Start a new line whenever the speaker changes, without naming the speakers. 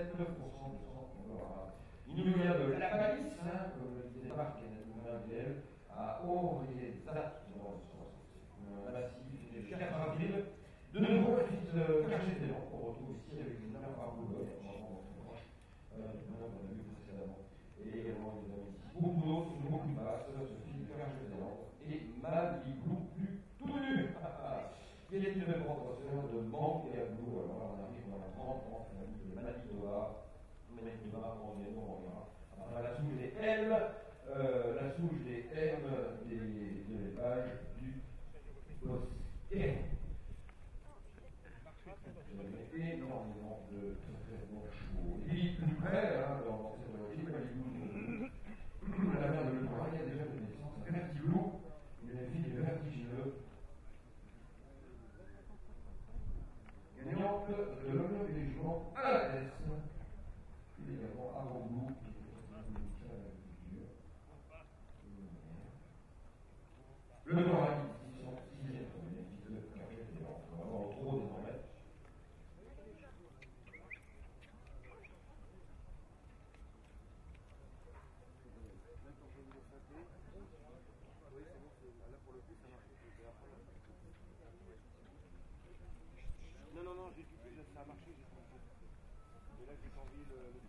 7, 9% de chance qu'on aura. Il nous vient de la palisse, hein, comme le disait Marc Nadel, à un massif de quatre villes. De nouveau, la petite cachée d'élan qu'on retrouve ici avec une arme à Boulogne, euh, on a vu précédemment. Et également, nous avons ici beaucoup de masse, ce fil cachée d'élan, et plus tout nu. Quel est le proportionnel de manque et à la 30 ans, on a dit le Manitoba, Manitoba, on est non, on verra. Enfin, la souche des L, euh, la souche des M du énormément de traitements. De l'honneur régiment à la S, et également avant loup, qui est un médical à l'agriculture. Le paradis, ils sont sixième, comme les petits deux, car j'ai vraiment trop désormais.
Non, non, non, j'ai du ça a marché, j'ai trompé. Et là, j'ai envie le, le